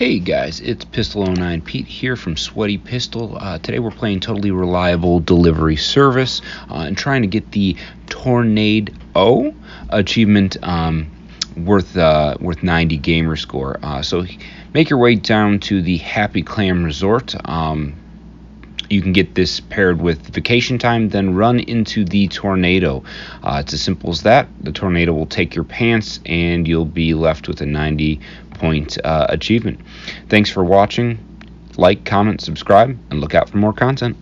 Hey guys, it's Pistol09 Pete here from Sweaty Pistol. Uh, today we're playing Totally Reliable Delivery Service uh, and trying to get the Tornado achievement um, worth uh, worth 90 gamer score. Uh, so make your way down to the Happy Clam Resort. Um, you can get this paired with vacation time, then run into the tornado. Uh, it's as simple as that. The tornado will take your pants, and you'll be left with a 90 point uh, achievement. Thanks for watching. Like, comment, subscribe, and look out for more content.